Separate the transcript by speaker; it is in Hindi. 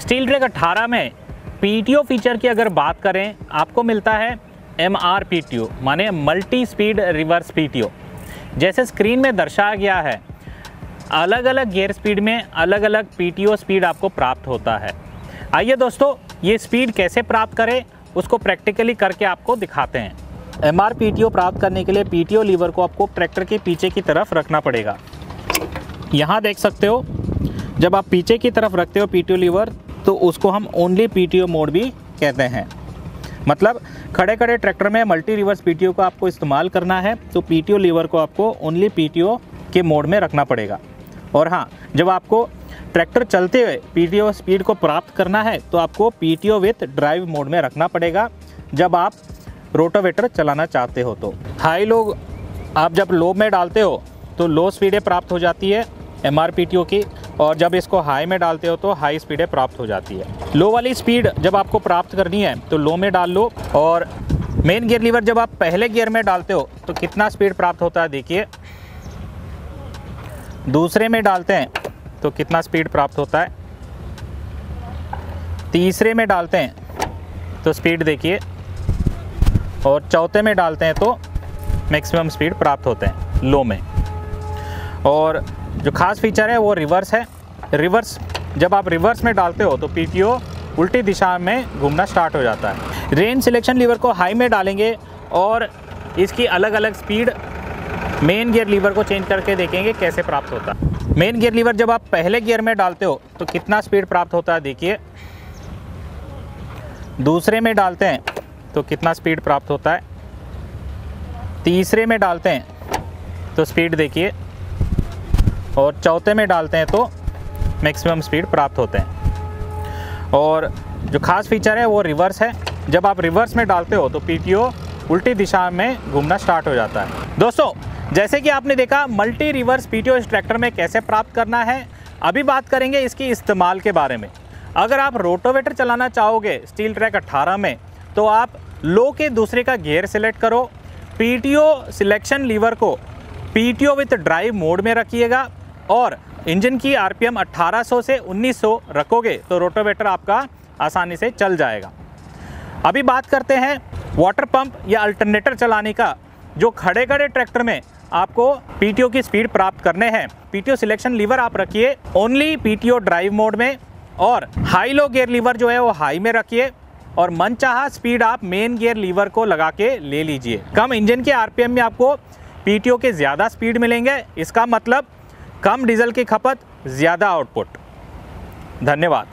Speaker 1: स्टील ट्रैक 18 में पीटीओ फीचर की अगर बात करें, आपको मिलता है M R P T O माने multi speed reverse P T O जैसे स्क्रीन में दर्शाया गया है अलग अलग गियर स्पीड में अलग अलग पी टी ओ स्पीड आपको प्राप्त होता है। आइए दोस्तों, ये स्पीड कैसे प्राप्त करें, उसको प्रैक्टिकली करके आपको दिखाते हैं। M R P T O प्राप्त करने के लिए पी टी ओ लीवर को आपको ट्रैक्टर के पीछे की तरफ़ रखना पड़ेगा। यहाँ देख सकते हो, जब आप पीछे की तरफ़ रखते हो पी टी ओ लीवर तो उसको हम only P T O mode भी कहते हैं। मतलब खड़े खड़े ट्रैक्टर में मल्टी रिवर्स पी का आपको इस्तेमाल करना है तो पी टी ओ लीवर को आपको ओनली पी टी ओ के मोड में रखना पड़ेगा। और हाँ जब आपको ट्रैक्टर चलते हुए पी टी ओ स्पीड को प्राप्त करना है तो आपको P T with drive mode में रखना पड़ेगा, जब आप रोटोवेटर चलाना चाहते हो तो। हाई लोग, आप जब लो में डालते हो तो लो स्पीडें प्राप्त हो जाती है एम की। और जब इसको हाई में डालते हो तो हाई स्पीडें प्राप्त हो जाती है। लो वाली स्पीड जब आपको प्राप्त करनी है तो लो में डाल लो और मेन गियर लीवर जब आप पहले गियर में डालते हो तो कितना स्पीड प्राप्त होता है देखिए। दूसरे में डालते हैं तो कितना स्पीड प्राप्त होता है? तीसरे में डालते हैं तो स्पीड देखिए। और चौथे में डालते हैं तो मैक्सिमम स्पीड प्राप्त होते हैं लो में। और जो खास फीचर है, वो रिवर्स है। रिवर्स जब आप रिवर्स में डालते हो तो पीटीओ उल्टी दिशा में घूमना स्टार्ट हो जाता है। रेंज सिलेक्शन लीवर को हाई में डालेंगे और इसकी अलग अलग स्पीड मेन गियर लीवर को चेंज करके देखेंगे कैसे प्राप्त होता है। मेन गियर लीवर जब आप पहले गियर में डालते हो तो कितना स्पीड प्राप्त होता है देखिए। दूसरे में डालते हैं तो कितना स्पीड प्राप्त होता है। तीसरे में डालते हैं तो स्पीड देखिए। और चौथे में डालते हैं तो मैक्सिमम स्पीड प्राप्त होते हैं। और जो खास फीचर है वो रिवर्स है। जब आप रिवर्स में डालते हो तो पीटीओ उल्टी दिशा में घूमना स्टार्ट हो जाता है। दोस्तों, जैसे कि आपने देखा मल्टी रिवर्स पीटीओ इस ट्रैक्टर में कैसे प्राप्त करना है, अभी बात करेंगे इसकी इस्तेमाल के बारे में। अगर आप रोटोवेटर चलाना चाहोगे, स्टील ट्रैक 18 में तो आप लो के दूसरे का गियर सिलेक्ट करो। पीटीओ सिलेक्शन लीवर को P PTO with drive mode में रखिएगा। और इंजन की आरपीएम 1800 से 1900 रखोगे तो रोटोवेटर आपका आसानी से चल जाएगा। अभी बात करते हैं वाटर पंप या अल्टरनेटर चलाने का, जो खड़े खड़े ट्रैक्टर में आपको पीटीओ की स्पीड प्राप्त करने हैं। पीटीओ सिलेक्शन लीवर आप रखिए, ओनली पीटीओ ड्राइव मोड में, और हाई लो गियर लीवर जो है वो हाई में रखिए, और मन चाह स्पीड आप मेन गियर लीवर को लगा के ले लीजिए। कम इंजन के आरपीएम में आपको पीटीओ के ज़्यादा स्पीड मिलेंगे। इसका मतलब कम डीजल की खपत ज़्यादा आउटपुट। धन्यवाद।